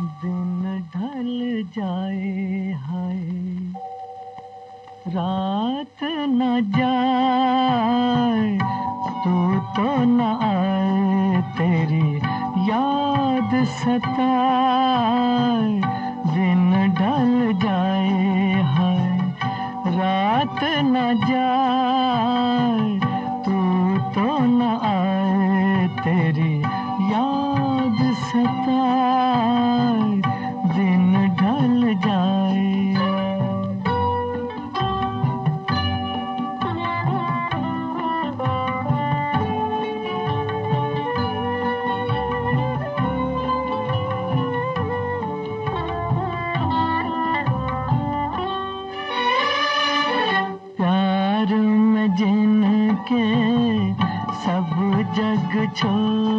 दिन ढल जाए हाय। रात न जाए, तू तो न आए, तेरी याद सताए। दिन ढल जाए हाय, रात न जाए, तू तो न आए, तेरी याद सताए। जग छोड़ा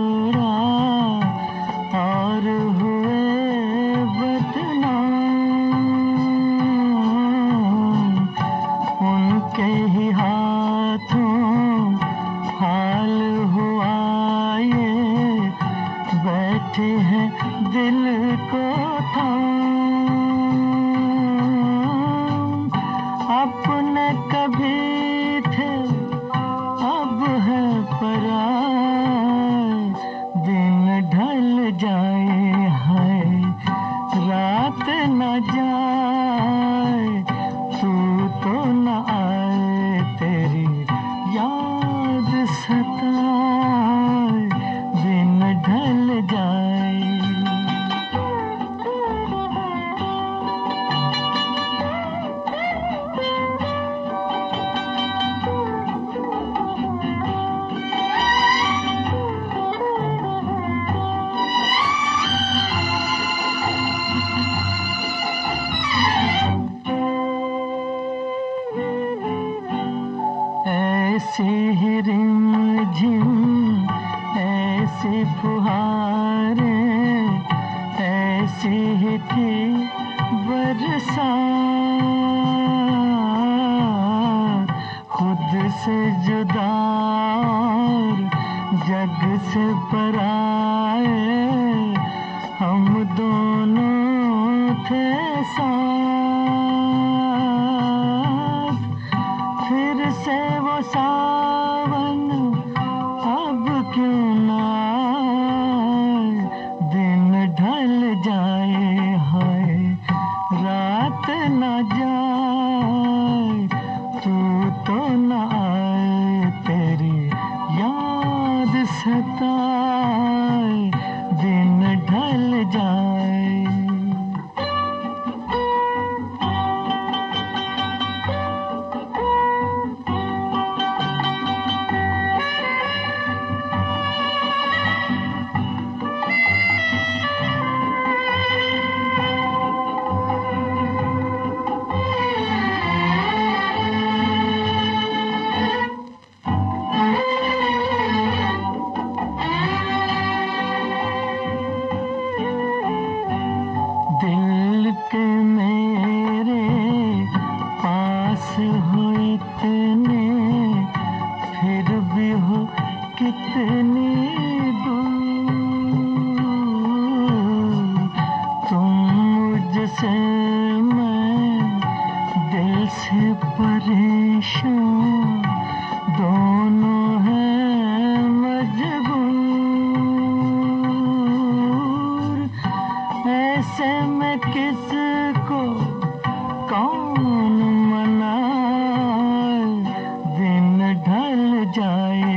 ढल जाए। ऐसी ही रिमझिम ऐसी फुहारें, ऐसी ही थी बरसात। खुद से जुदा जग से पराए, हम दोनों थे साथ ऐसे में किसको कौन मनाए? दिन ढल जाए